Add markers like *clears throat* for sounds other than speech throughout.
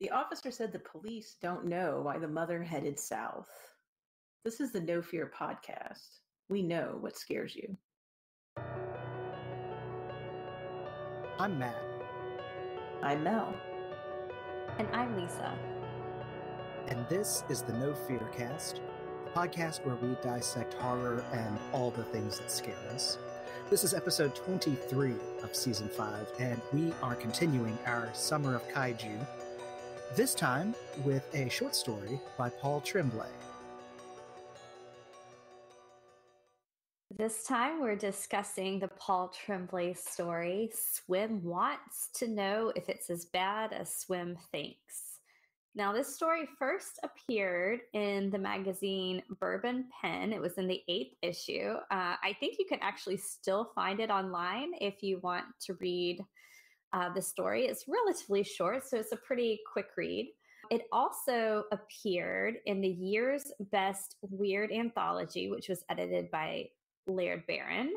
The officer said the police don't know why the mother headed south. This is the Know Fear podcast. We know what scares you. I'm Matt. I'm Mel. And I'm Lisa. And this is the Know Fear Cast, the podcast where we dissect horror and all the things that scare us. This is episode 23 of season 5, and we are continuing our Summer of Kaiju, this time with a short story by Paul Tremblay. This time we're discussing the Paul Tremblay story. Swim wants to know if it's as bad as Swim thinks. Now, this story first appeared in the magazine Bourbon Penn. It was in the eighth issue. Uh, I think you can actually still find it online if you want to read uh, the story. It's relatively short, so it's a pretty quick read. It also appeared in the year's best weird anthology, which was edited by Laird Barron,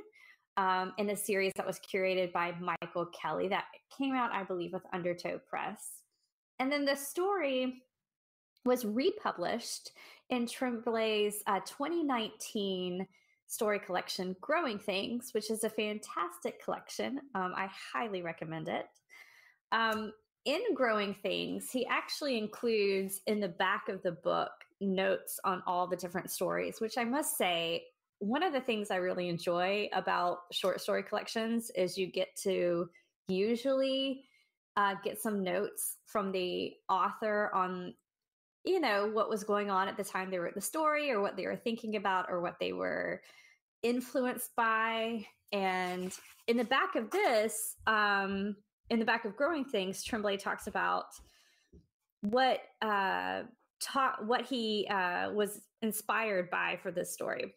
um, in a series that was curated by Michael Kelly that came out, I believe, with Undertow Press. And then the story was republished in Tremblay's uh, 2019 story collection, Growing Things, which is a fantastic collection. Um, I highly recommend it. Um, in Growing Things, he actually includes in the back of the book notes on all the different stories, which I must say one of the things I really enjoy about short story collections is you get to usually uh, get some notes from the author on, you know, what was going on at the time they wrote the story or what they were thinking about or what they were influenced by. And in the back of this, um, in the back of Growing Things, Tremblay talks about what uh, taught what he uh, was inspired by for this story.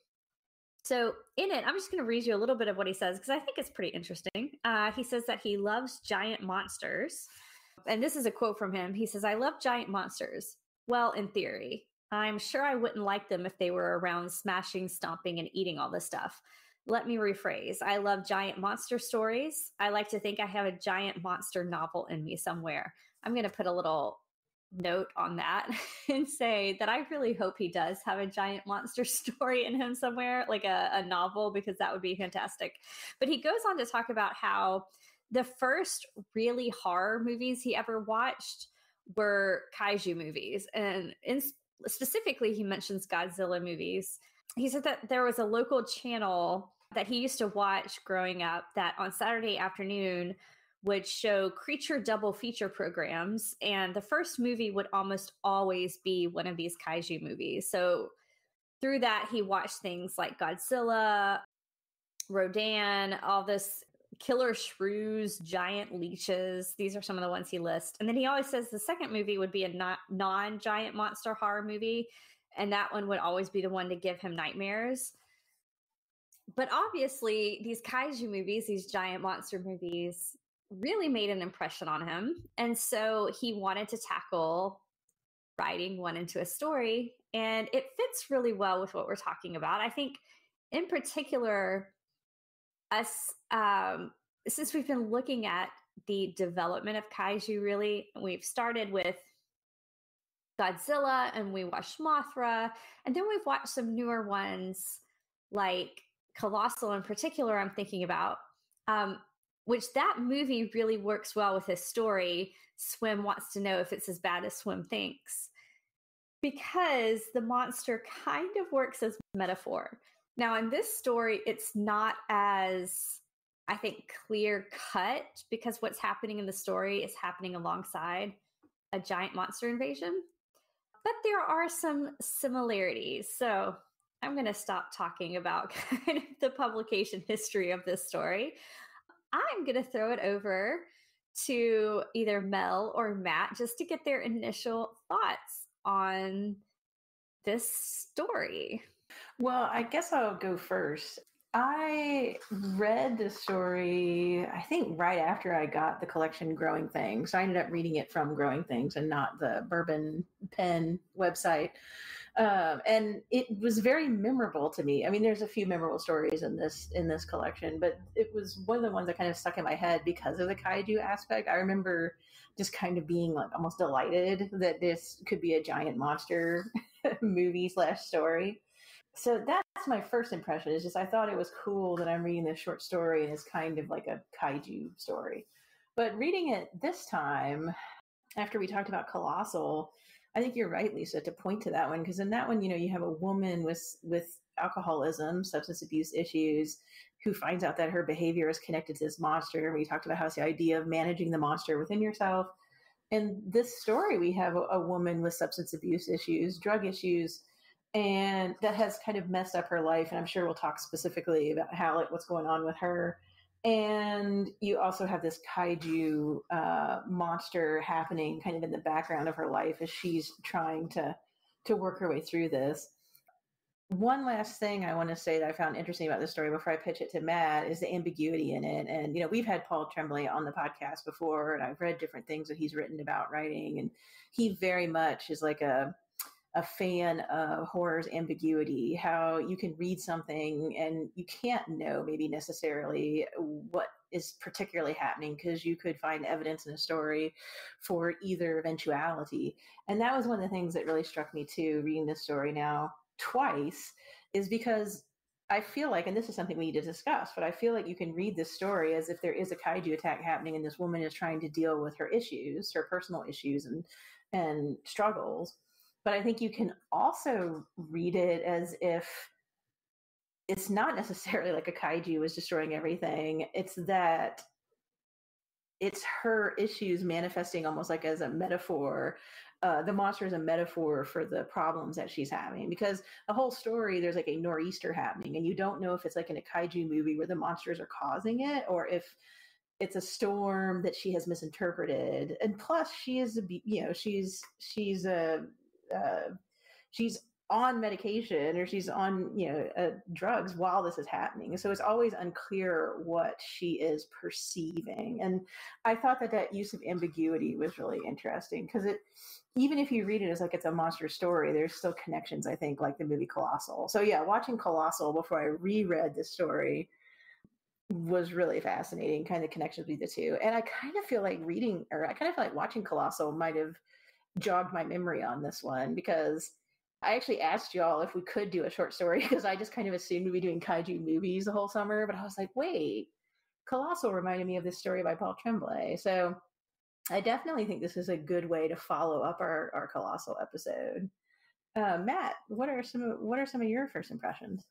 So, in it, I'm just going to read you a little bit of what he says because I think it's pretty interesting. Uh, he says that he loves giant monsters. And this is a quote from him. He says, I love giant monsters. Well, in theory, I'm sure I wouldn't like them if they were around smashing, stomping, and eating all this stuff. Let me rephrase. I love giant monster stories. I like to think I have a giant monster novel in me somewhere. I'm going to put a little note on that *laughs* and say that I really hope he does have a giant monster *laughs* story in him somewhere, like a, a, novel, because that would be fantastic. But he goes on to talk about how the first really horror movies he ever watched were kaiju movies. And in, specifically, he mentions Godzilla movies. He said that there was a local channel that he used to watch growing up that on Saturday afternoon would show creature double feature programs. And the first movie would almost always be one of these kaiju movies. So through that, he watched things like Godzilla, Rodan, all this killer shrews, giant leeches. These are some of the ones he lists. And then he always says the second movie would be a non giant monster horror movie. And that one would always be the one to give him nightmares. But obviously, these kaiju movies, these giant monster movies, really made an impression on him. And so he wanted to tackle writing one into a story. And it fits really well with what we're talking about. I think, in particular, us, um, since we've been looking at the development of kaiju, really, we've started with Godzilla and we watched Mothra, and then we've watched some newer ones like Colossal in particular, I'm thinking about. Um, which that movie really works well with his story. Swim wants to know if it's as bad as Swim thinks because the monster kind of works as metaphor. Now, in this story, it's not as, I think, clear cut because what's happening in the story is happening alongside a giant monster invasion. But there are some similarities. So I'm going to stop talking about *laughs* kind of the publication history of this story. I'm going to throw it over to either Mel or Matt just to get their initial thoughts on this story. Well, I guess I'll go first. I read the story, I think, right after I got the collection Growing Things. I ended up reading it from Growing Things and not the Bourbon Penn website. Um, and it was very memorable to me. I mean, there's a few memorable stories in this in this collection, but it was one of the ones that kind of stuck in my head because of the kaiju aspect. I remember just kind of being like almost delighted that this could be a giant monster *laughs* movie slash story. So that's my first impression. Is just I thought it was cool that I'm reading this short story and it's kind of like a kaiju story. But reading it this time, after we talked about Colossal, I think you're right, Lisa, to point to that one because in that one, you know, you have a woman with with alcoholism, substance abuse issues, who finds out that her behavior is connected to this monster. We talked about how it's the idea of managing the monster within yourself. In this story, we have a, a woman with substance abuse issues, drug issues, and that has kind of messed up her life. And I'm sure we'll talk specifically about how like what's going on with her and you also have this kaiju uh, monster happening kind of in the background of her life as she's trying to to work her way through this one last thing i want to say that i found interesting about this story before i pitch it to matt is the ambiguity in it and you know we've had paul tremblay on the podcast before and i've read different things that he's written about writing and he very much is like a a fan of horror's ambiguity, how you can read something and you can't know maybe necessarily what is particularly happening because you could find evidence in a story for either eventuality. And that was one of the things that really struck me too, reading this story now twice, is because I feel like, and this is something we need to discuss, but I feel like you can read this story as if there is a kaiju attack happening and this woman is trying to deal with her issues, her personal issues and and struggles but I think you can also read it as if it's not necessarily like a kaiju is destroying everything. It's that it's her issues manifesting almost like as a metaphor. Uh, the monster is a metaphor for the problems that she's having because the whole story there's like a nor'easter happening and you don't know if it's like in a kaiju movie where the monsters are causing it or if it's a storm that she has misinterpreted and plus she is a you know she's she's a uh, she's on medication or she's on you know uh, drugs while this is happening. So it's always unclear what she is perceiving. And i thought that that use of ambiguity was really interesting because it even if you read it as like it's a monster story there's still connections i think like the movie colossal. So yeah watching colossal before i reread the story was really fascinating kind of connections between the two. And i kind of feel like reading or i kind of feel like watching colossal might have jogged my memory on this one because I actually asked y'all if we could do a short story *laughs* because I just kind of assumed we'd be doing kaiju movies the whole summer, but I was like, wait, Colossal reminded me of this story by Paul Tremblay. So I definitely think this is a good way to follow up our, our Colossal episode. Uh, Matt, what are some of, what are some of your first impressions?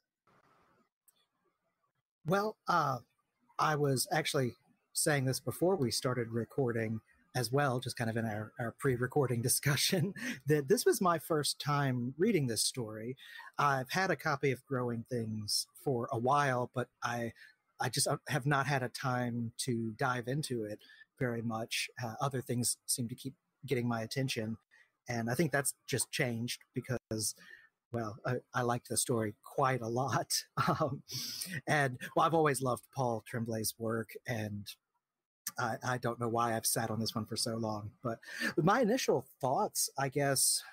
Well, uh, I was actually saying this before we started recording as well, just kind of in our, our pre recording *laughs* discussion, that this was my first time reading this story. I've had a copy of Growing Things for a while, but I, I just uh, have not had a time to dive into it very much. Uh, other things seem to keep getting my attention. And I think that's just changed because well, I, I, liked the story quite a lot. *laughs* Um, and well, I've always loved Paul Tremblay's work, and I, I, don't know why I've sat on this one for so long, but my initial thoughts, I guess,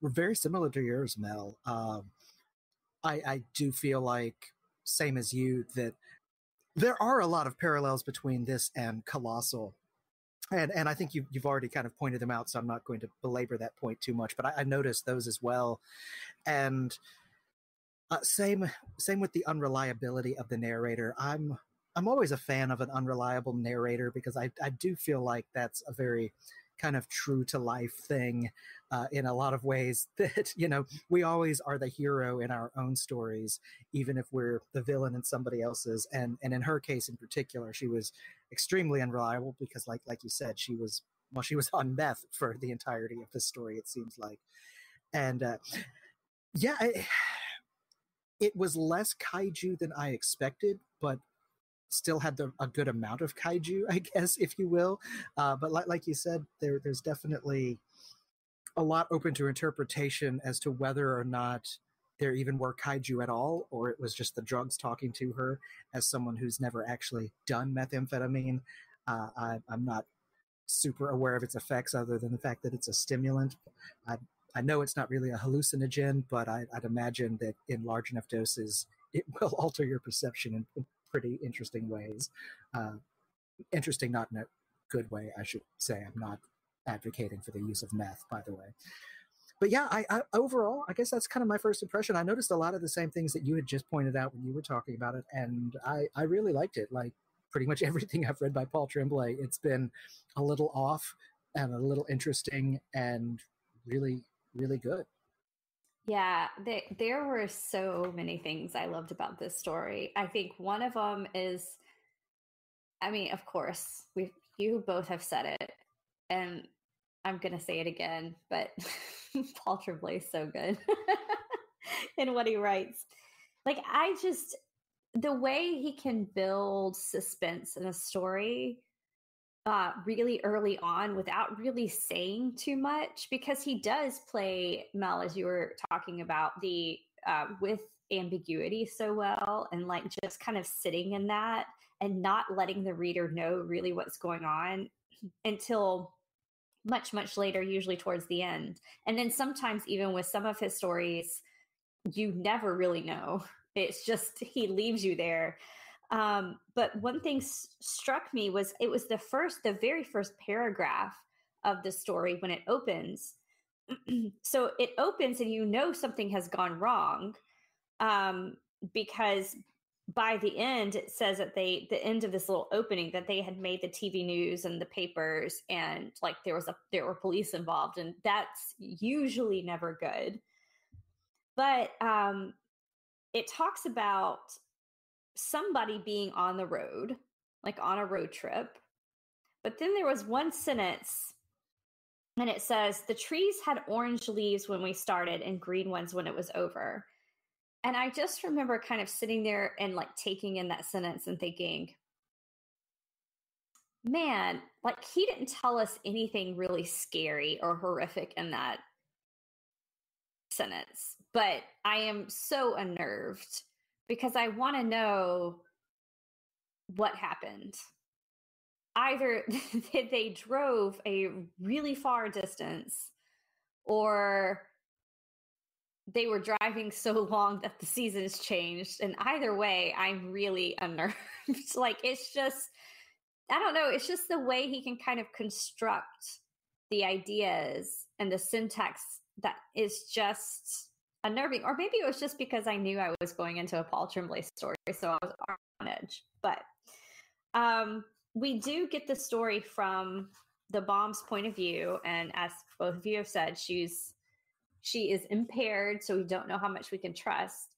were very similar to yours, Mel. Um, I, I do feel like, same as you, that there are a lot of parallels between this and Colossal. And, and I think you, you've already kind of pointed them out, so I'm not going to belabor that point too much. But I, I noticed those as well, and uh, same same with the unreliability of the narrator. I'm I'm always a fan of an unreliable narrator because I, I do feel like that's a very kind of true to life thing uh, in a lot of ways *laughs* that you know we always are the hero in our own stories even if we're the villain in somebody else's. And and in her case in particular she was extremely unreliable because like like you said she was well she was *laughs* on meth for the entirety of the story it seems like. And uh, yeah it, *sighs* it was less kaiju than i expected but still had the, a good amount of kaiju, *laughs* I guess, if you will. Uh, but like, like you said, there, there's definitely a lot open to interpretation as to whether or not there even were kaiju at all, or it was just the drugs talking to her as someone who's never actually done methamphetamine. Uh, I, am not super aware of its effects other than the fact that it's a stimulant. I, I know it's not really a hallucinogen, but I, would imagine that in large enough doses, it *laughs* will alter your perception in pretty interesting ways. Uh, interesting, not in a good way, I should say. I'm not advocating for the use of meth, by the way. But yeah, I, I, overall, I guess that's kind of my first impression. I noticed a lot of the same things that you had just pointed out when you were talking about it, and I, I really liked it. Like pretty much *laughs* everything I've read by Paul Tremblay, it's been a little off and a little interesting and really, really good. Yeah, they, there were so many things I loved about this story. I think one of them is, I mean, of course, we you both have said it, and I'm gonna say it again, but *laughs* Paul Tremblay is so good *laughs* in what he writes. Like I just the way he can build suspense in a story uh, really early on without really saying too much because he does play Mel as you were talking about the uh, with ambiguity so well and like just kind of sitting in that and not letting the reader know really what's going on until much much later usually towards the end. And then sometimes even with some of his stories you never really know. It's just he leaves you there um, but one thing s- struck me was it was the first the very first paragraph of the story when it opens. *clears throat* So it opens and you know something has gone wrong um, because by the end it says that they the end of this little opening that they had made the tv news and the papers and like there was a there were police involved and that's usually never good. But um it talks about somebody being on the road like on a road trip but then there was one sentence and it says the trees had orange leaves when we started and green ones when it was over and I just remember kind of sitting there and like taking in that sentence and thinking, man, like he didn't tell us anything really scary or horrific in that sentence. But I am so unnerved because I want to know what happened. Either *laughs* that they drove a really far distance or they were driving so long that the seasons changed. And either way, I'm really *laughs* unnerved. like it's just, I don't know, it's just the way he can kind of construct the ideas and the syntax that is just unnerving. Or maybe it was just because I knew I was going into a Paul Tremblay story, so I was on edge. But um, we do get the story from the bomb's point of view, and as both of you have said, she's she is impaired, so we don't know how much we can trust.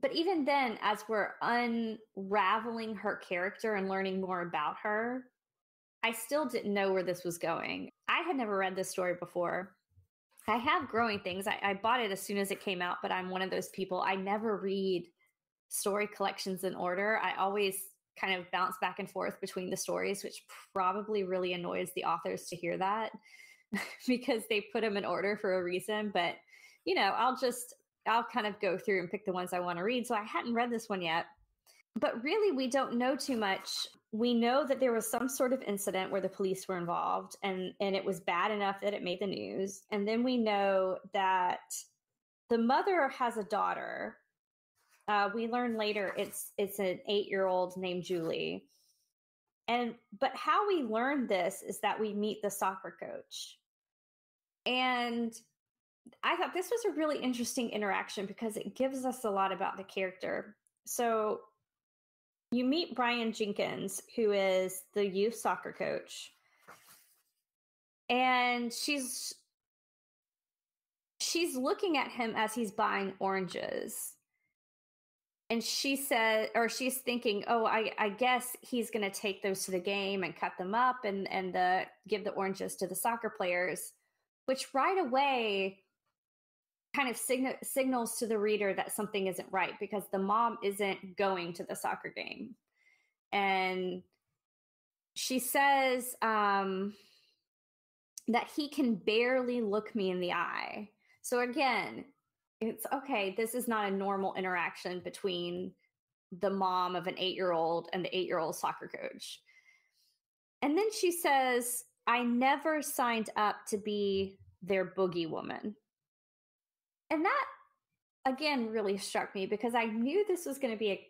But even then, as we're unraveling her character and learning more about her, I still didn't know where this was going. I had never read this story before. I have growing things. I, I, bought it as soon as it came out, but I'm one of those people. I never read story collections in order. I always kind of bounce back and forth between the stories, which probably really annoys the authors to hear that. *laughs* because they put them in order for a reason. But, you know, I'll just, I'll kind of go through and pick the ones I want to read. So I hadn't read this one yet. But really, we don't know too much. We know that there was some sort of incident where the police were involved and, and it was bad enough that it made the news. And then we know that the mother has a daughter. Uh, we learn later it's it's an eight year old named Julie. And but how we learn this is that we meet the soccer coach. And I thought this was a really interesting interaction because it gives us a lot about the character. So you meet Brian Jenkins, who is the youth soccer coach. And she's she's looking at him as he's buying oranges. And she said, or she's thinking, oh, I, I guess he's going to take those to the game and cut them up and and the give the oranges to the soccer players which right away kind of signal, signals to the reader that something isn't right because the mom isn't going to the soccer game. And she says um, that he can barely look me in the eye. So again, it's okay, this is not a normal interaction between the mom of an eight year old and the eight year old soccer coach. And then she says, I never signed up to be their boogie woman. And that, again, really struck me because I knew this was going to be a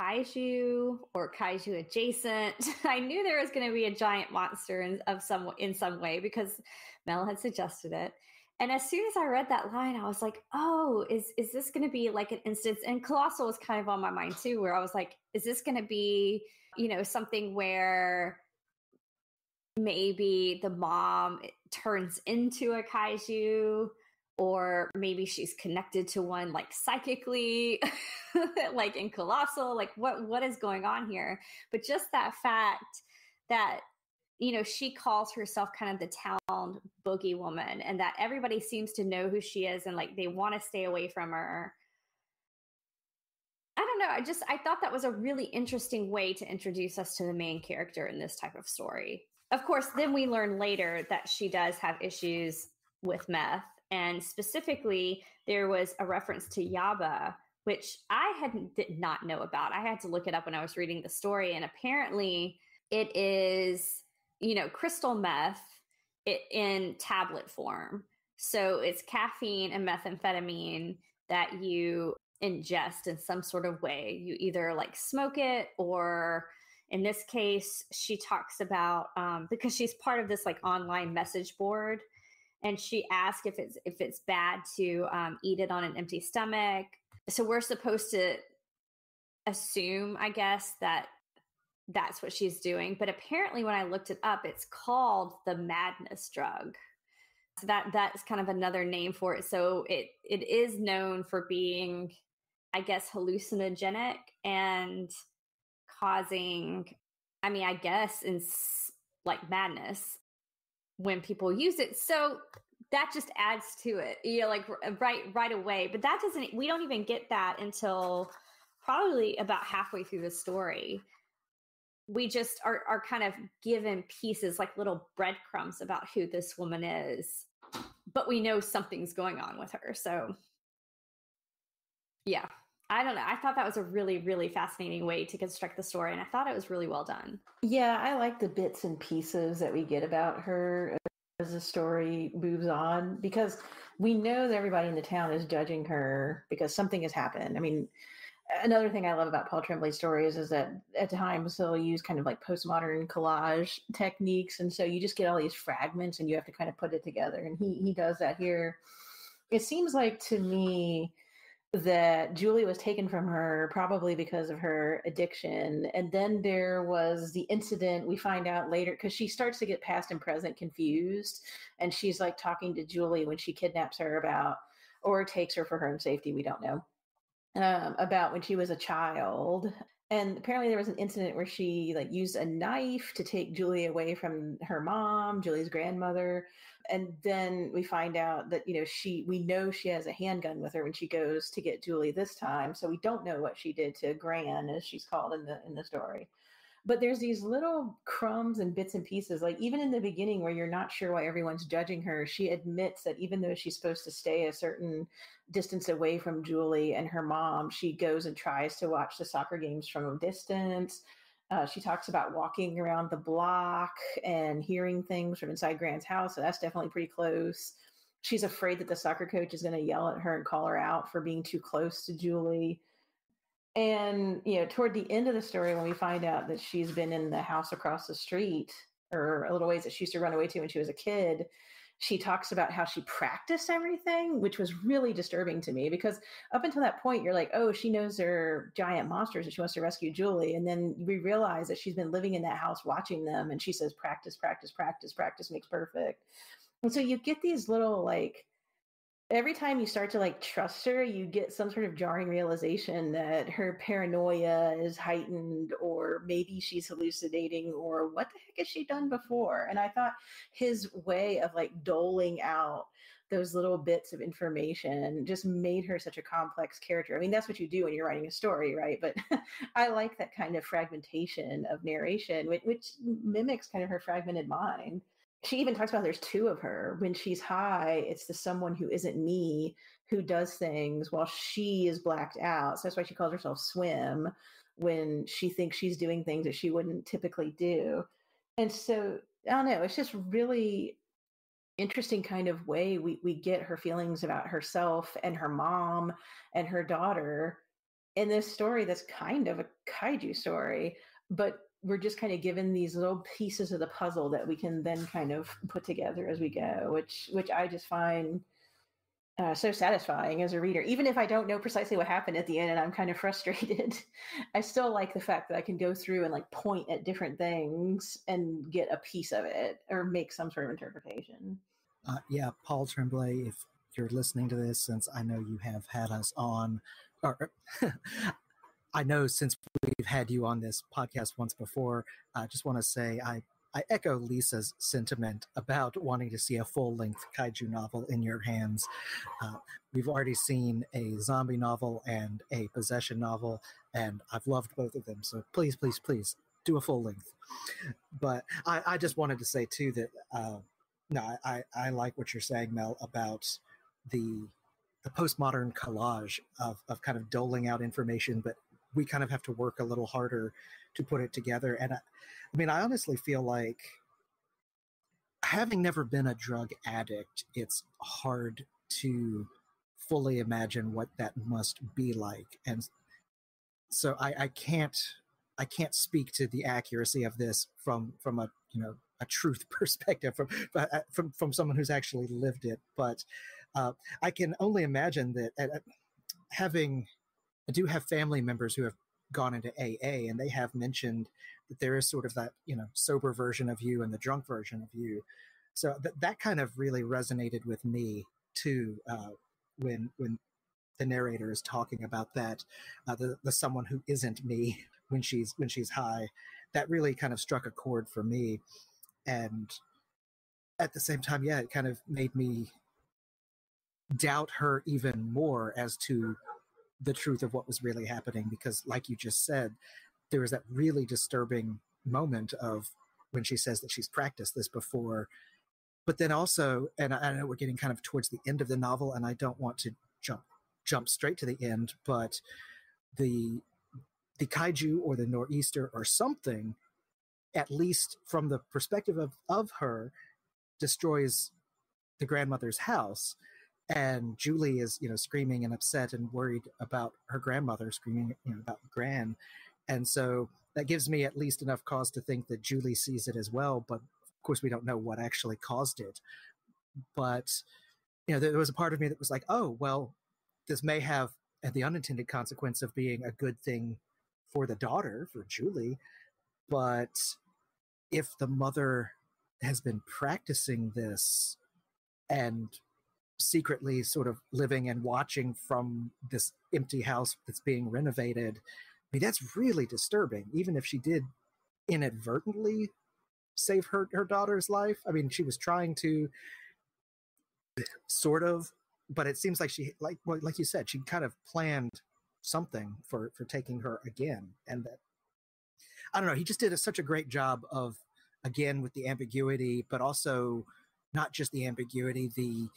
kaiju or kaiju adjacent. *laughs* I knew there was going to be a giant monster in, of some in some way because Mel had suggested it. And as soon as I read that line, I was like, "Oh, is is this going to be like an instance?" And Colossal was kind of on my mind too, where I was like, "Is this going to be, you know, something where maybe the mom turns into a kaiju?" Or maybe she's connected to one like psychically *laughs* like in colossal like what what is going on here but just that fact that you know, she calls herself kind of the town boogie woman and that everybody seems to know who she is and like they want to stay away from her. I don't know. I just I thought that was a really interesting way to introduce us to the main character in this type of story. Of course, then we learn later that she does have issues with meth and specifically there was a reference to Yaba which I had did not know about. I had to look it up when I was reading the story and apparently it is you know, crystal meth in tablet form. So it's caffeine and methamphetamine that you ingest in some sort of way. You either like smoke it or in this case, she talks about um, because she's part of this like online message board, and she asked if it's if it's bad to um, eat it on an empty stomach. So we're supposed to assume, I guess, that that's what she's doing. But apparently, when I looked it up, it's called the madness drug. So that that's kind of another name for it. So it it is known for being, I guess, hallucinogenic and causing. I mean, I guess in like madness when people use it. So that just adds to it. You know, like right right away. But that doesn't. We don't even get that until probably about halfway through the story we just are, are kind of given pieces like little breadcrumbs about who this woman is but we know something's going on with her so yeah i don't know i thought that was a really really fascinating way to construct the story and i thought it was really well done yeah i like the bits and pieces that we get about her as the story moves on because we know that everybody in the town is judging her because something has happened i mean another thing I love about Paul Tremblay's stories is that at times he'll use kind of like postmodern collage techniques, and so you just get all these fragments, and you have to kind of put it together. And he he does that here. It seems like to me that Julie was taken from her probably because of her addiction, and then there was the incident we find out later because she starts to get past and present confused, and she's like talking to Julie when she kidnaps her about or takes her for her own safety. We don't know um, about when she was a child. And apparently there was an incident where she like used a knife to take Julie away from her mom, Julie's grandmother. And then we find out that, you know, she we know she has a handgun with her when she goes to get Julie this time. So we don't know what she did to Gran, as she's called in the in the story but there's these little crumbs and bits and pieces like even in the beginning where you're not sure why everyone's judging her she admits that even though she's supposed to stay a certain distance away from julie and her mom she goes and tries to watch the soccer games from a distance uh, she talks about walking around the block and hearing things from inside Gran's house. So that's definitely pretty close. She's afraid that the soccer coach is going to yell at her and call her out for being too close to Julie and you know toward the end of the story when we find out that she's been in the house across the street or a little ways that she used to run away to when she was a kid she talks about how she practiced everything which was really disturbing to me because up until that point you're like oh she knows they're giant monsters and she wants to rescue julie. And then we realize that she's been living in that house watching them and she says practice practice practice practice makes perfect. And so you get these little like every time you start to like trust her, you get some sort of jarring realization that her paranoia is heightened, or maybe she's hallucinating, or what the heck has she done before? And I thought his way of like doling out those little bits of information just made her such a complex character. I mean, that's what you do when you're writing a story, right? But *laughs* I like that kind of fragmentation of narration, which, which mimics kind of her fragmented mind she even talks about there's two of her. When she's high, it's the someone who isn't me who does things while she is blacked out. So that's why she calls herself Swim when she thinks she's doing things that she wouldn't typically do. And so I don't know, it's just really interesting kind of way we, we get her feelings about herself and her mom and her daughter in this story that's kind of a kaiju story but we're just kind of given these little pieces of the puzzle that we can then kind of put together as we go which which i just find uh, so satisfying as a reader. Even if i don't know precisely what happened at the end and i'm kind of *laughs* frustrated i still like the fact that i can go through and like point at different things and get a piece of it or make some sort of interpretation. Uh, yeah paul tremblay if you're listening to this since i know you have had us on or *laughs* I know since we've had you on this podcast once before, I just want to say I, I echo Lisa's sentiment about wanting to see a full length kaiju novel in your hands. Uh, we've already seen a zombie novel and a possession novel, and I've loved both of them. So please, please, please do a full length. But I, I just wanted to say too that uh, no, I, I like what you're saying, Mel, about the the postmodern collage of, of kind of doling out information, but we kind of have to work a little harder to put it together. And I, I mean, I honestly feel like having never been a drug addict, it's hard to fully imagine what that must be like. And so I, I can't I can't speak to the accuracy of this from from a you know a truth *laughs* perspective from uh, from from someone who's actually lived it. But uh, I can only imagine that uh, having I do have family members who have gone into AA, and they have mentioned that there is sort of that you know sober version of you and the drunk version of you. So that that kind of really resonated with me too uh, when when the narrator is talking about that uh, the the someone who isn't me *laughs* when she's when she's high. That really kind of struck a chord for me, and at the same time, yeah, it kind of made me doubt her even more as to the truth of what was really happening because like you just said there was that really disturbing moment of when she says that she's practiced this before. But then also and I, know we're getting kind of towards the end of the novel and i don't want to jump jump straight to the end but the the kaiju or the nor'easter or something at least from the perspective of of her destroys the grandmother's house and Julie is you know screaming and upset and worried about her grandmother screaming you know about Gran, and so that gives me at least enough cause to think that Julie sees it as well. But of course, we don't know what actually caused it. But you know, there was a part of me that was like, oh well, this may have the unintended consequence of being a good thing for the daughter for Julie, but if the mother has been practicing this and secretly sort of living and watching from this empty house that's being renovated. I mean, that's really disturbing, even if she did inadvertently save her, her daughter's life. I mean, she was trying to sort of, but it seems like she, like, well, like you said, she kind of planned something for, for taking her again. And that, I don't know, he just did a, such a great job of, again, with the ambiguity, but also not just the ambiguity, the,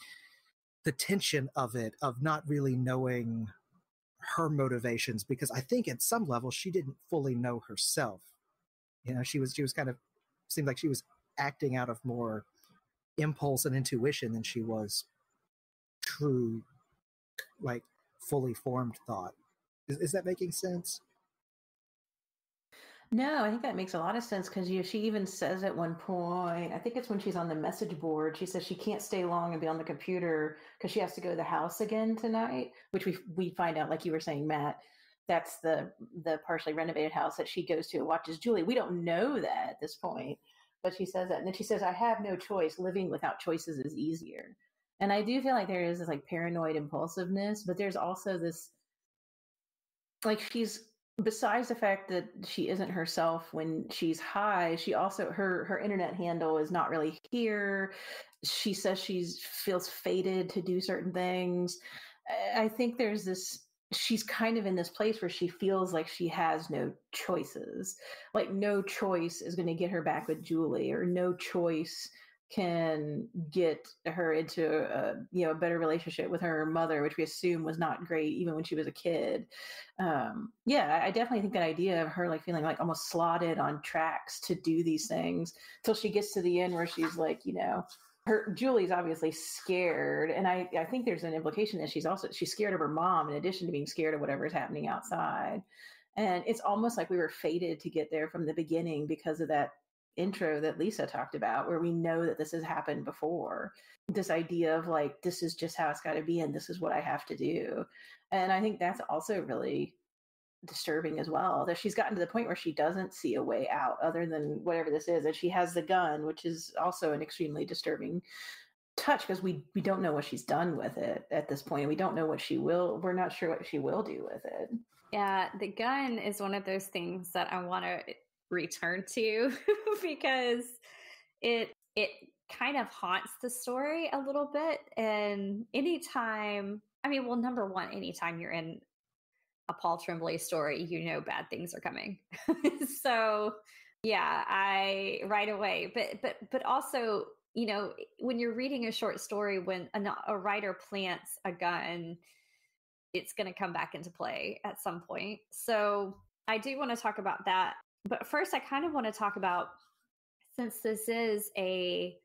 the tension of it of not really knowing her motivations because I think at some level she didn't fully know herself. You know, she was she was kind of seemed like she was acting out of more impulse and intuition than she was true like fully formed thought. Is, is that making sense? No, I think that makes a lot of sense because she even says at one point, I think it's when she's on the message board, she says she can't stay long and be on the computer because she has to go to the house again tonight, which we we find out, like you were saying, Matt, that's the the partially renovated house that she goes to and watches Julie. We don't know that at this point, but she says that, and then she says, "I have no choice. Living without choices is easier." And I do feel like there is this like paranoid impulsiveness, but there's also this like she's besides the fact that she isn't herself when she's high she also her her internet handle is not really here. She says she feels fated to do certain things. I think there's this she's kind of in this place where she feels like she has no choices. Like no choice is going to get her back with julie or no choice can get her into a you know a better relationship with her mother, which we assume was not great even when she was a kid. Um, yeah, I definitely think that idea of her like feeling like almost slotted on tracks to do these things till she gets to the end where she's like, you know, her Julie's obviously scared, and I I think there's an implication that she's also she's scared of her mom in addition to being scared of whatever is happening outside. And it's almost like we were fated to get there from the beginning because of that intro that Lisa talked about, where we know that this has happened before. This idea of like, this is just how it's got to be, and this is what I have to do. And I think that's also really disturbing as well that she's gotten to the point where she doesn't see a way out other than whatever this is and she has the gun which is also an extremely disturbing touch because we we don't know what she's done with it at this point we don't know what she will we're not sure what she will do with it yeah the gun is one of those things that i want to return to *laughs* because it it kind of haunts the story a little bit. And anytime i mean well number one anytime you're in a paul tremblay story you know bad things are coming. *laughs* So yeah i right away. But but but also you know when you're reading a short story when a, a writer plants a gun it's going to come back into play at some point. So i do want to talk about that but first, I kind of want to talk about since this is a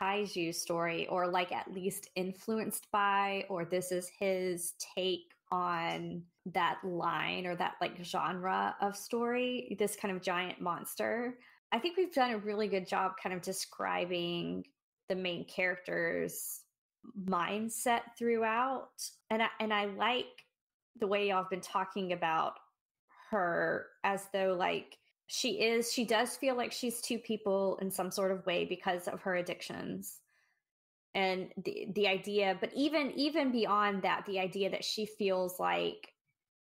kaiju story, or like at least influenced by, or this is his take on that line or that like genre of story, this kind of giant monster. I think we've done a really good job kind of describing the main character's mindset throughout. And I, and I like the way y'all have been talking about her as though like she is she does feel like she's two people in some sort of way because of her addictions and the the idea but even even beyond that the idea that she feels like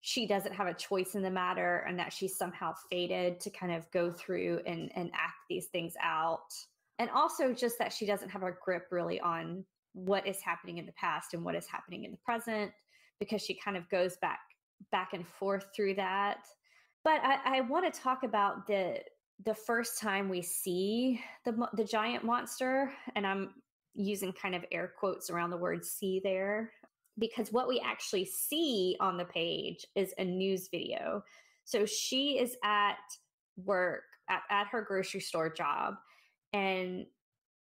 she doesn't have a choice in the matter and that she's somehow fated to kind of go through and and act these things out. And also just that she doesn't have a grip really on what is happening in the past and what is happening in the present because she kind of goes back back and forth through that but I, I want to talk about the the first time we see the the giant monster, and I'm using kind of air quotes around the word "see" there, because what we actually see on the page is a news video. So she is at work at, at her grocery store job, and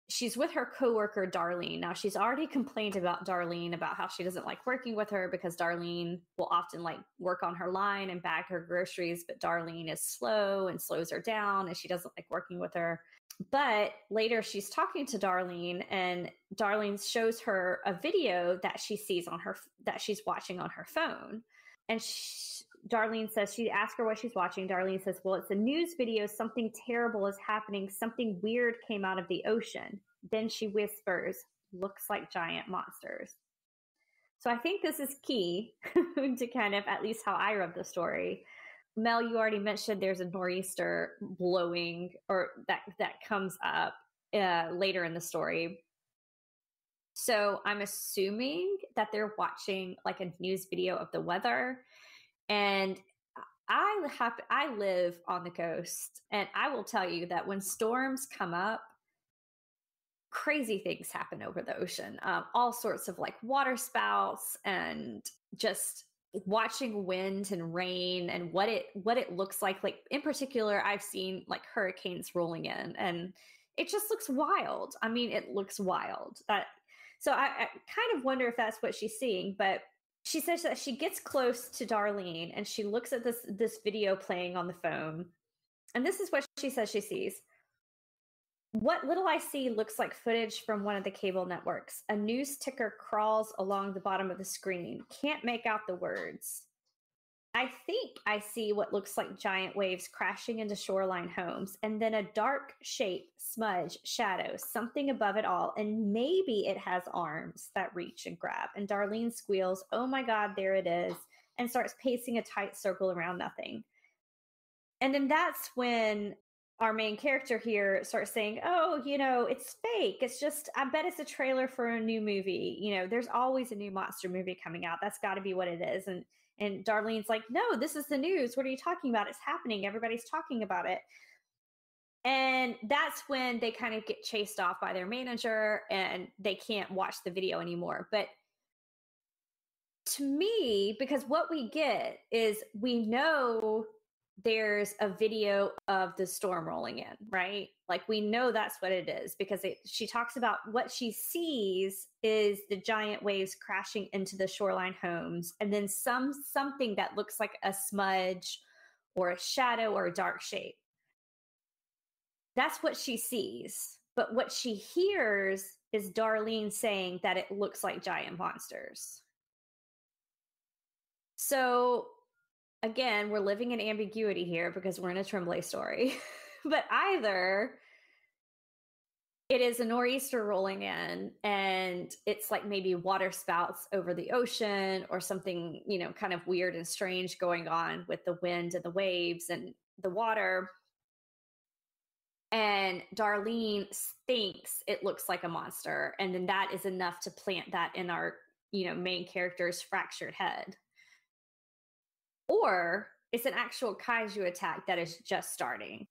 she's with her coworker Darlene. Now she's already complained about Darlene about how she doesn't like working with her because Darlene will often like work on her line and bag her groceries, but Darlene is slow and slows her down and she doesn't like working with her. But later she's talking to Darlene and Darlene shows her a video that she sees on her that she's watching on her phone. And she, Darlene says she asked her what she's watching. Darlene says, Well, it's a news video. Something terrible is happening. Something weird came out of the ocean. Then she whispers, Looks like giant monsters. So I think this is key *laughs* to kind of at least how I read the story. Mel, you already mentioned there's a nor'easter blowing or that that comes up uh, later in the story. So I'm assuming that they're watching like a news video of the weather and I have I live on the coast, and I will tell you that when storms come up, crazy things happen over the ocean. Um, all sorts of like water spouts and just watching wind and rain and what it what it looks like. Like in particular, I've seen like hurricanes rolling in, and it just looks wild. I mean, it looks wild. So I, I kind of wonder if that's what she's seeing, but she says that she gets close to Darlene and she looks at this this video playing on the phone. And this is what she says she sees. What little I see looks like footage from one of the cable networks. A news ticker crawls along the bottom of the screen. Can't make out the words. I think I see what looks like giant waves crashing into shoreline homes, and then a dark shape, smudge, shadow, something above it all, and maybe it has arms that reach and grab. And Darlene squeals, Oh my God, there it is, and starts pacing a tight circle around nothing. And then that's when our main character here starts saying, Oh, you know, it's fake. It's just, I bet it's a trailer for a new movie. You know, there's always a new monster movie coming out. That's got to be what it is. And and Darlene's like, no, this is the news. What are you talking about? It's happening. Everybody's talking about it. And that's when they kind of get chased off by their manager and they can't watch the video anymore. But to me, because what we get is we know there's a video of the storm rolling in, right? Like we know that's what it is because it, she talks about what she sees is the giant waves crashing into the shoreline homes and then some something that looks like a smudge or a shadow or a dark shape. That's what she sees. But what she hears is Darlene saying that it looks like giant monsters. So again, we're living in ambiguity here because we're in a Tremblay story. *laughs* but either it is a nor'easter rolling in and it's like maybe water spouts over the ocean or something, you know, kind of weird and strange going on with the wind and the waves and the water. And Darlene thinks it looks like a monster. And then that is enough to plant that in our, you know, main character's fractured head or it's an actual kaiju attack that is just starting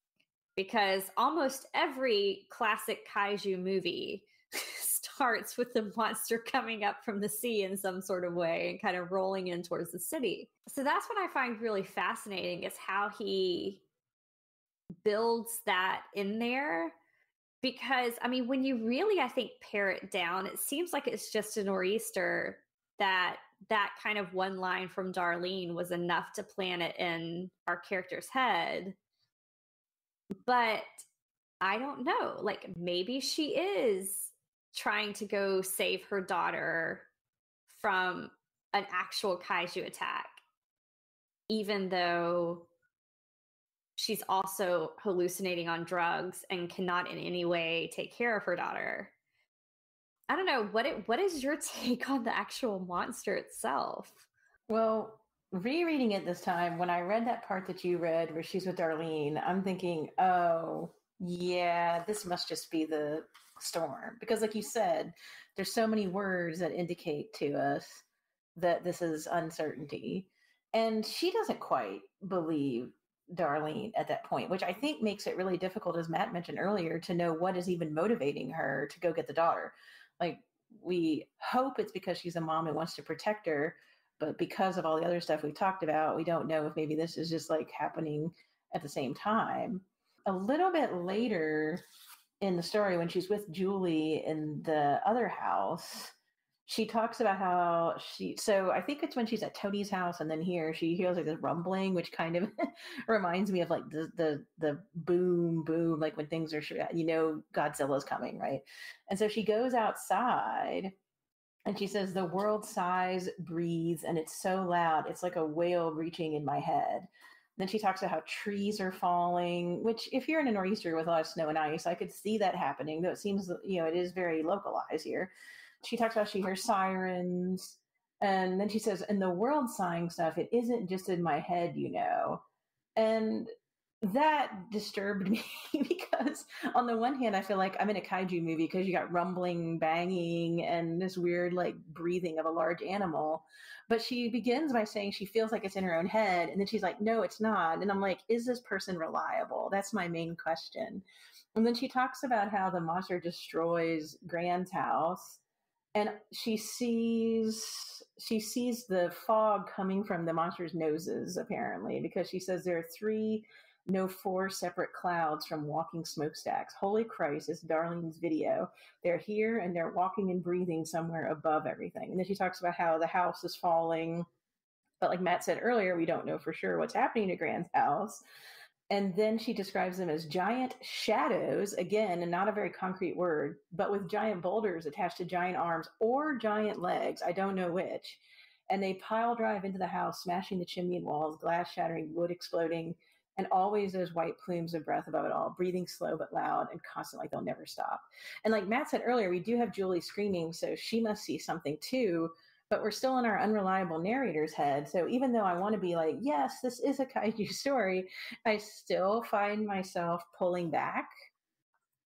because almost every classic kaiju movie *laughs* starts with the monster coming up from the sea in some sort of way and kind of rolling in towards the city. So that's what I find really fascinating is how he builds that in there because I mean when you really I think pare it down it seems like it's just a nor'easter that that kind of one line from Darlene was enough to plant it in our character's head. But I don't know. Like maybe she is trying to go save her daughter from an actual kaiju attack, even though she's also hallucinating on drugs and cannot in any way take care of her daughter. I don't know what it, what is your *laughs* take on the actual monster itself? Well, rereading it this time, when I read that part that you read where she's with Darlene, I'm thinking, oh, yeah, this must just be the storm. Because, like you said, there's so many words that indicate to us that this is uncertainty. And she doesn't quite believe Darlene at that point, which I think makes it really difficult, as Matt mentioned earlier, to know what is even motivating her to go get the daughter like we hope it's because she's a mom and wants to protect her but because of all the other stuff we talked about we don't know if maybe this is just like happening at the same time. A little bit later in the story when she's with julie in the other house she talks about how she so i think it's when she's at tony's house and then here she hears like this rumbling which kind of *laughs* reminds me of like the the the boom boom like when things are uh, you know godzilla's coming right? And so she goes outside and she says the world sighs breathes and it's so loud it's like a whale reaching in my head. Then she talks about how trees are falling, which if you're in a nor'easter with a lot of snow and ice, I could see that happening, though it seems, you know, it is very localized here she talks about she hears sirens. And then she says, in the world sighing stuff, it isn't just in my head, you know. And that disturbed *laughs* me because on the one hand i feel like i'm in a kaiju movie because you got rumbling banging and this weird like breathing of a large animal but she begins by saying she feels like it's in her own head and then she's like no it's not and i'm like is this person reliable that's my main question and then she talks about how the monster destroys gran's house and she sees she sees the fog coming from the monster's noses apparently because she says there are three no four separate clouds from walking smokestacks. Holy christ it's darlene's video. They're here and they're walking and breathing somewhere above everything. And then she talks about how the house is falling. But like matt said earlier we don't know for sure what's happening to gran's house and then she describes them as giant shadows, again, and not a very concrete word, but with giant boulders attached to giant arms or giant legs. I don't know which. And they pile drive into the house, smashing the chimney and walls, glass shattering, wood exploding, and always those white plumes of breath above it all, breathing slow but loud and constant, like they'll never stop. And like Matt said earlier, we do have Julie screaming, so she must see something too but we're still in our unreliable narrator's head. So even though I want to be like, yes, this is a kaiju *laughs* story, I still find myself pulling back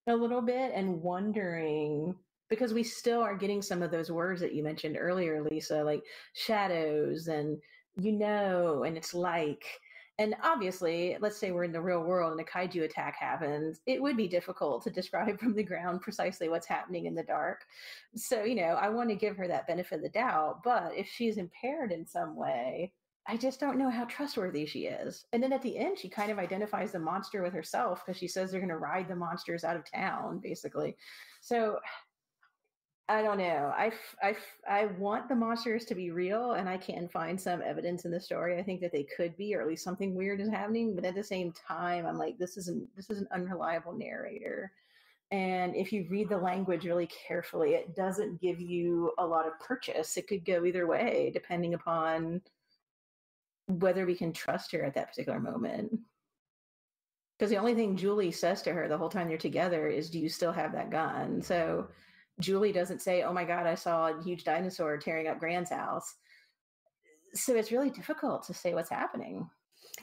a little bit and wondering because we still are getting some of those words that you mentioned earlier, Lisa, like shadows and you know, and it's like. And obviously, let's say we're in the real world and a kaiju attack happens, it would be difficult to describe *laughs* from the ground precisely what's happening in the dark. So, you know, I want to give her that benefit of the doubt. But if she's impaired in some way, I just don't know how trustworthy she is. And then at the end, she kind of identifies the monster with herself because she says they're going to ride the monsters out of town, basically. So I don't know. I, I, I want the monsters to be real, and I can find some evidence in the story. I think that they could be, or at least something weird is happening. But at the same time, I'm like, this isn't this is an unreliable narrator. And if you read the language really carefully, it doesn't give you a lot of purchase. It could go either way, depending upon whether we can trust her at that particular moment. Because the only thing Julie says to her the whole time they're together is, "Do you still have that gun?" So Julie doesn't say, "Oh my God, I saw a huge dinosaur tearing up Gran's house." So it's really difficult to say what's happening.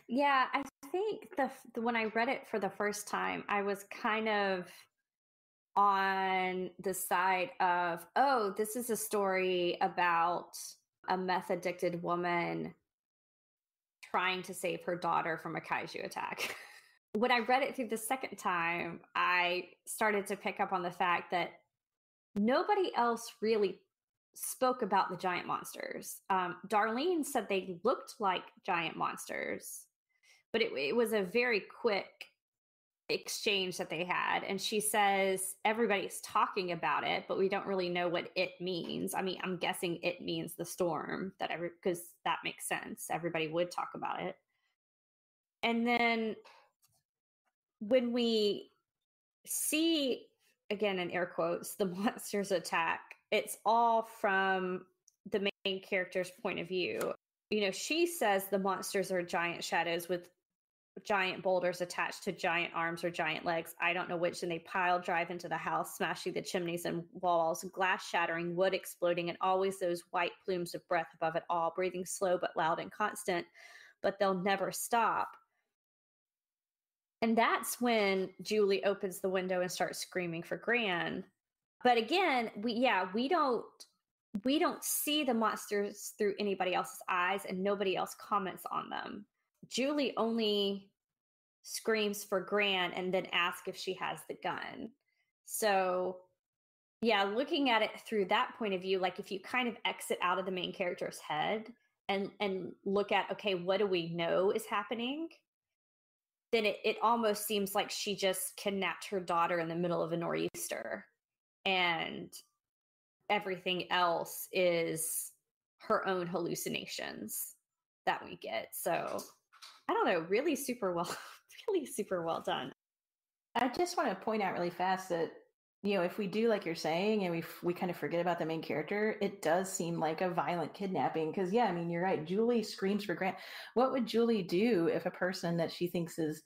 Yeah, I think the, the when I read it for the first time, I was kind of on the side of, "Oh, this is a story about a meth addicted woman trying to save her daughter from a kaiju attack." *laughs* when I read it through the second time, I started to pick up on the fact that nobody else really spoke about the giant monsters. Um, Darlene said they looked like giant monsters, but it, it was a very quick exchange that they had. And she says everybody's talking about it, but we don't really know what it means. I mean, I'm guessing it means the storm that every because that makes sense. Everybody would talk about it. And then when we see again in air quotes the *laughs* monsters attack. It's all from the main character's point of view. You know she says the monsters are giant shadows with giant boulders attached to giant arms or giant legs. I don't know which and they pile drive into the house smashing the chimneys and walls glass shattering wood exploding and always those white plumes of breath above it all breathing slow but loud and constant. But they'll never stop and that's when Julie opens the window and starts screaming for Gran. But again, we yeah, we don't we don't see the monsters through anybody else's eyes and nobody else comments on them. Julie only screams for Gran and then asks if she has the gun. So yeah, looking at it through that point of view, like if you kind of exit out of the main character's head and and look at okay, what do we know is happening? Then it, it almost seems like she just kidnapped her daughter in the middle of a nor'easter. And everything else is her own hallucinations that we get. So i don't know really super well *laughs* really super well done. I just want to point out really fast that you know, if we do like you're saying, and we we kind of forget about the main character, it does seem like a violent kidnapping. Because yeah, I mean, you're right. Julie screams for Gran. What would Julie do if a person that she thinks is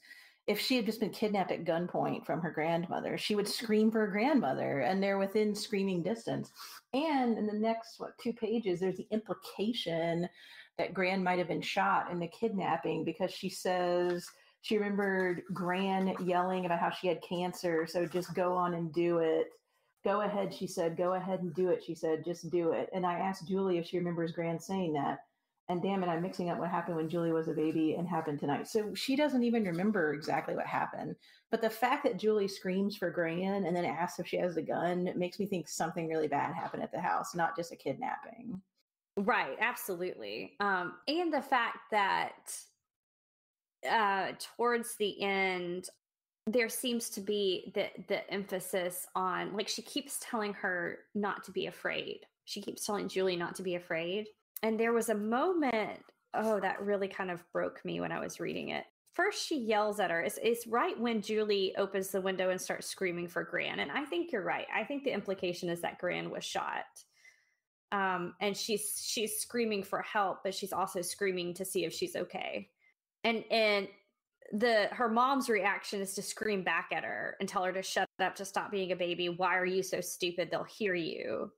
if she had just been kidnapped at gunpoint from her grandmother, she would scream for her grandmother, and they're within screaming distance. And in the next what two pages, there's the implication that Gran might have been shot in the kidnapping because she says she remembered Gran yelling about how she had cancer. So just go on and do it. Go ahead, she said. Go ahead and do it, she said. Just do it. And I asked Julie if she remembers Gran saying that. And damn it, I'm mixing up what happened when Julie was a baby and happened tonight. So she doesn't even remember exactly what happened. But the fact that Julie screams for Gran and then asks if she has a gun makes me think something really bad happened at the house, not just a kidnapping. Right, absolutely. Um, and the fact that uh, towards the end, there seems to be the the emphasis on like she keeps telling her not to be afraid. She keeps telling Julie not to be afraid. And there was a moment, oh, that really kind of broke me when I was reading it. First, she yells at her. It's, it's right when Julie opens the window and starts screaming for Gran. And I think you're right. I think the implication is that Gran was shot. Um, and she's she's screaming for help, but she's also screaming to see if she's okay and and the her mom's reaction is to scream back at her and tell her to shut up to stop being a baby. Why are you so stupid? They'll hear you.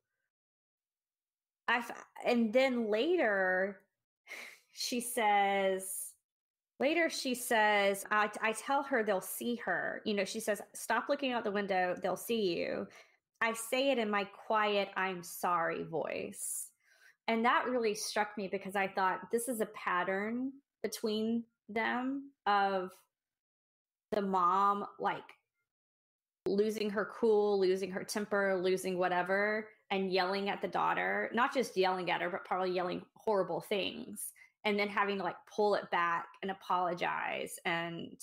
I and then later *sighs* she says later she says I, I tell her they'll see her. You know she says stop looking out the window. They'll see you. I say it in my quiet i'm sorry voice. And that really struck me because i thought this is a pattern between them of the mom like losing her cool, losing her temper, losing whatever, and yelling at the daughter, not just yelling at her, but probably yelling horrible things, and then having to like pull it back and apologize. And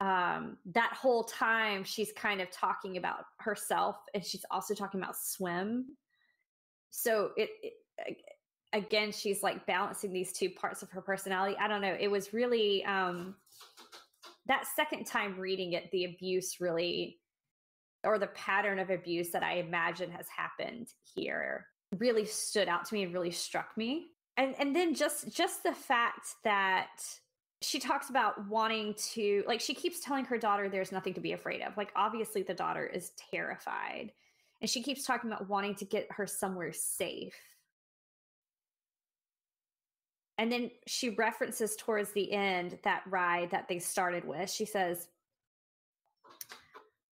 um, that whole time, she's kind of talking about herself and she's also talking about swim. So it, it again, she's like balancing these two parts of her personality. I don't know. It was really, um, that second time reading it, the abuse really, or the pattern of abuse that I imagine has happened here, really stood out to me and really struck me. And and then just just the fact that she talks about wanting to like she keeps telling her daughter there's nothing to be afraid of. Like obviously the daughter is terrified. And she keeps talking about wanting to get her somewhere safe. And then she references towards the end that ride that they started with. She says,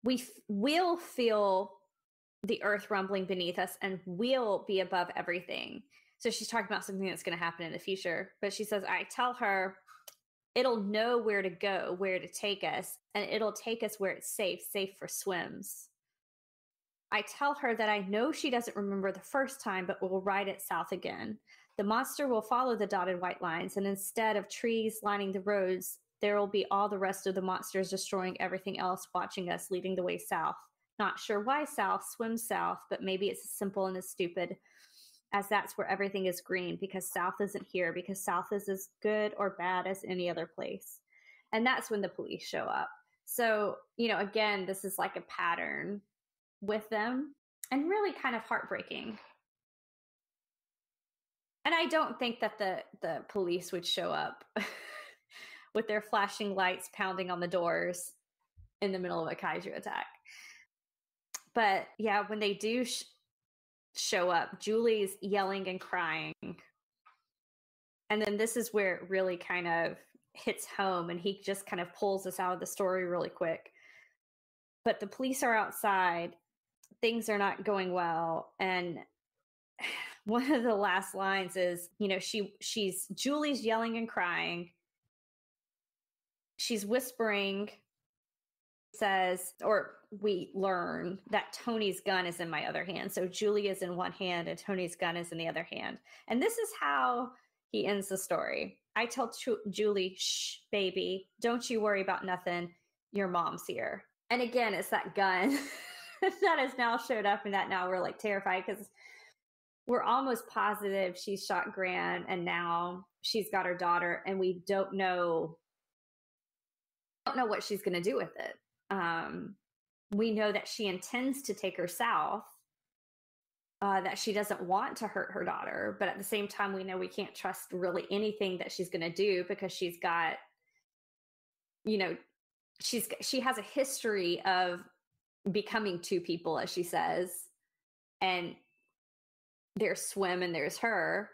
We f- will feel the earth rumbling beneath us and we'll be above everything. So she's talking about something that's going to happen in the future. But she says, I tell her it'll know where to go, where to take us, and it'll take us where it's safe, safe for swims. I tell her that I know she doesn't remember the first time, but we'll ride it south again. The monster will follow the dotted white lines, and instead of trees lining the roads, there will be all the rest of the monsters destroying everything else, watching us, leading the way south. Not sure why south, swim south, but maybe it's as simple and as stupid as that's where everything is green because south isn't here, because south is as good or bad as any other place. And that's when the police show up. So, you know, again, this is like a pattern with them and really kind of heartbreaking and I don't think that the the police would show up *laughs* with their flashing lights pounding on the doors in the middle of a kaiju attack. But yeah, when they do sh- show up, Julie's yelling and crying. And then this is where it really kind of hits home and he just kind of pulls us out of the story really quick. But the police are outside, things are not going well and *sighs* one of the last lines is, you know, she she's Julie's yelling and crying. She's whispering says or we learn that Tony's gun is in my other hand. So Julie is in one hand and Tony's gun is in the other hand. And this is how he ends the story. I tell Julie, "Shh, baby, don't you worry about nothing. Your mom's here." And again, it's that gun *laughs* that has now showed up and that now we're like terrified because we're almost positive she shot Gran and now she's got her daughter and we don't know don't know what she's going to do with it. Um, we know that she intends to take her south. Uh, that she doesn't want to hurt her daughter, but at the same time, we know we can't trust really anything that she's going to do because she's got, you know, she's she has a history of becoming two people, as she says, and there's swim and there's her.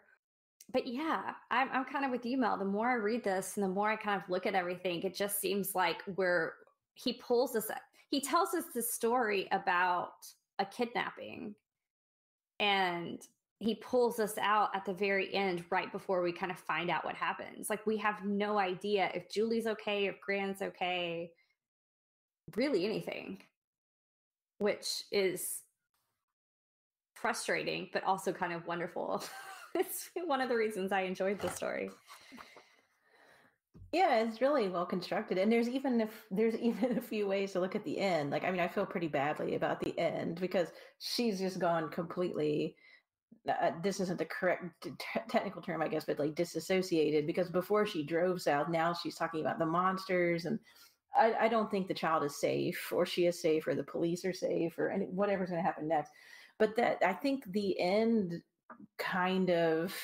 But yeah I'm, I'm kind of with you mel. The more i read this and the more i kind of look at everything it just seems like we're he pulls us he tells us the story about a kidnapping. And he pulls us out at the very end right before we kind of find out what happens. Like we have no idea if julie's okay if gran's okay really anything. Which is frustrating, but also kind of wonderful. *laughs* it's one of the reasons I enjoyed the story. Yeah, it's really well constructed, and there's even if there's *laughs* even a few ways to look at the end. Like, I mean, I feel pretty badly about the end because she's just gone completely. Uh, this isn't the correct t- technical term, I guess, but like disassociated. Because before she drove south, now she's talking about the monsters, and I, I don't think the child is safe, or she is safe, or the police are safe, or any, whatever's going to happen next but that I think the end kind of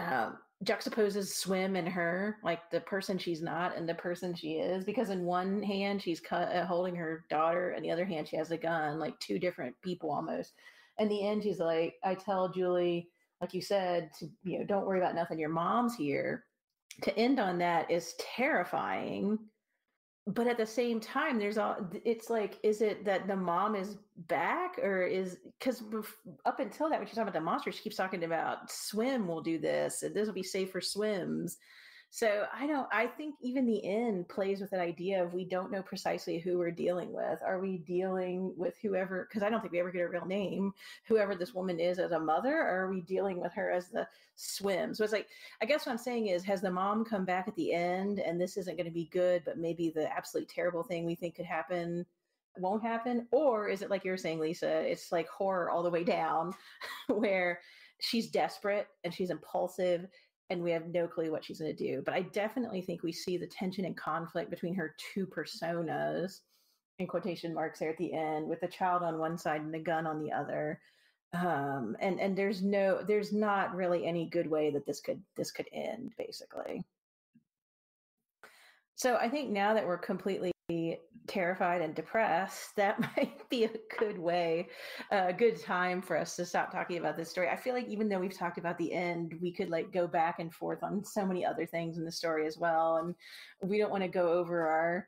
um, juxtaposes Swim and her, like the person she's not and the person she is. Because in one hand she's cut, uh, holding her daughter, and the other hand she has a gun, like two different people almost. And the end, she's like, "I tell Julie, like you said, to you know, don't worry about nothing. Your mom's here." To end on that is terrifying but at the same time there's all it's like is it that the mom is back or is because up until that when she's talking about the monster she keeps talking about swim will do this and this will be safe for swims So I don't, I think even the end plays with that idea of we don't know precisely who we're dealing with. Are we dealing with whoever, because I don't think we ever get a real name, whoever this woman is as a mother, or are we dealing with her as the swim? So it's like, I guess what I'm saying is, has the mom come back at the end and this isn't going to be good, but maybe the absolutely terrible thing we think could happen won't happen? Or is it like you're saying, Lisa, it's like horror all the way down *laughs* where she's desperate and she's impulsive and we have no clue what she's going to do. But I definitely think we see the tension and conflict between her two personas, in quotation marks there at the end, with the child on one side and the gun on the other. Um, and and there's no, there's not really any good way that this could this could end, basically. So I think now that we're completely terrified and depressed, that *laughs* might be a good way, a good time for us to stop talking about this story. I feel like even though we've talked about the end, we could like go back and forth on so many other things in the story as well, and we don't want to go over our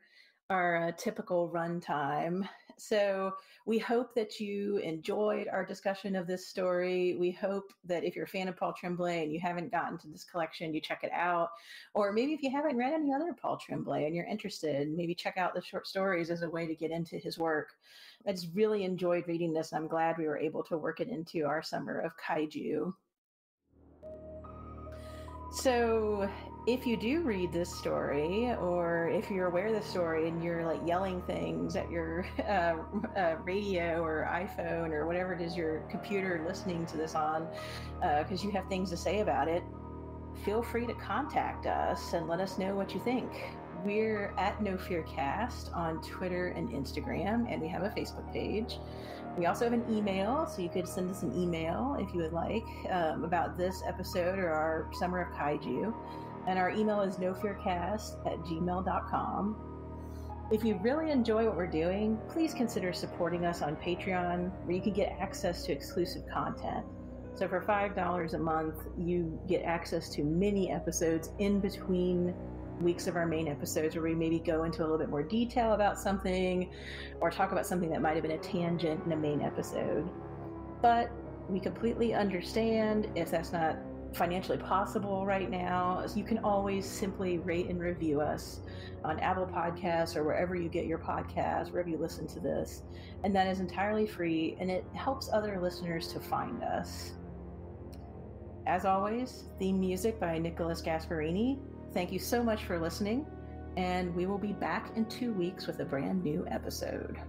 our uh, typical runtime. So we hope that you enjoyed our discussion of this story. We hope that if you're a fan of Paul Tremblay and you haven't gotten to this collection, you check it out. Or maybe if you haven't read any other Paul Tremblay and you're interested, maybe check out the short stories as a way to get into his work. I just really enjoyed reading this, I'm glad we were able to work it into our summer of kaiju. So, if you do read this story, or if you're aware of the story and you're like yelling things at your *laughs* uh, uh, radio or iPhone or whatever it is your computer listening to this on, because uh, you have things to say about it, feel free to contact us and let us know what you think. We're at Know Fear Cast on Twitter and Instagram, and we have a Facebook page. We also have an email, so you could send us an email if you would like um, about this episode or our Summer of Kaiju. And our email is knowfearcast at gmail.com. If you really enjoy what we're doing, please consider supporting us on Patreon, where you can get access to exclusive content. So for $5 a month, you get access to many episodes in between weeks of our main episodes where we maybe go into a little bit more detail about something or talk about something that might have been a tangent in a main episode. But we completely understand if that's not financially possible right now. You can always simply rate and review us on Apple Podcasts or wherever you get your podcasts, wherever you listen to this. And that is entirely free and it helps other listeners to find us. As always, theme music by Nicholas Gasparini. Thank you so much for listening, and we will be back in two weeks with a brand new episode.